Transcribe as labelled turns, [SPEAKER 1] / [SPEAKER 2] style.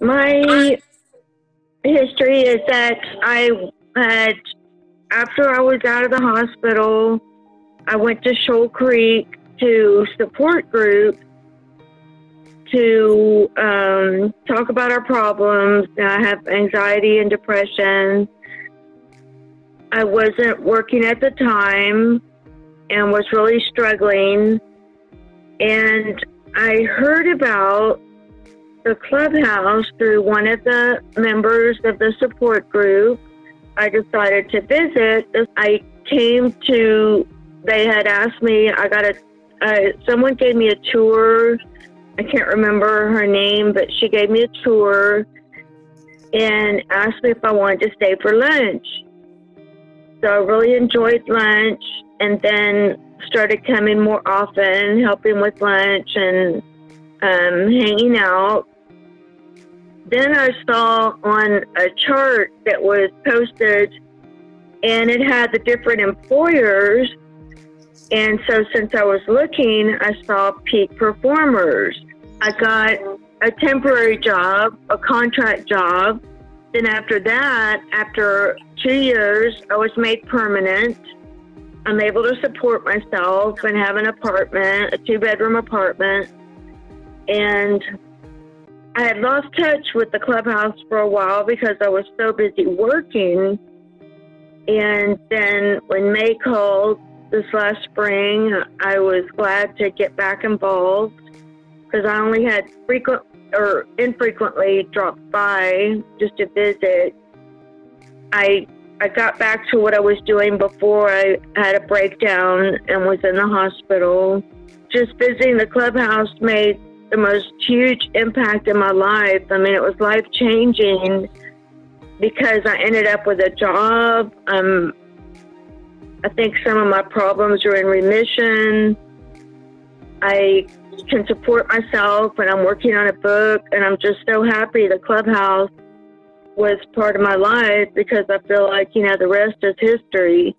[SPEAKER 1] My history is that I had, after I was out of the hospital, I went to Shoal Creek to support group to um, talk about our problems. I have anxiety and depression. I wasn't working at the time and was really struggling. And I heard about the clubhouse through one of the members of the support group. I decided to visit. I came to, they had asked me, I got a, uh, someone gave me a tour. I can't remember her name, but she gave me a tour and asked me if I wanted to stay for lunch. So I really enjoyed lunch and then started coming more often, helping with lunch and um, hanging out. Then I saw on a chart that was posted, and it had the different employers. And so, since I was looking, I saw peak performers. I got a temporary job, a contract job. Then, after that, after two years, I was made permanent. I'm able to support myself and have an apartment, a two bedroom apartment. And I had lost touch with the clubhouse for a while because I was so busy working. And then when May called this last spring, I was glad to get back involved because I only had frequent or infrequently dropped by just to visit. I I got back to what I was doing before I had a breakdown and was in the hospital. Just visiting the clubhouse made the most huge impact in my life. I mean, it was life changing because I ended up with a job. Um, I think some of my problems are in remission. I can support myself, and I'm working on a book, and I'm just so happy the clubhouse was part of my life because I feel like, you know, the rest is history.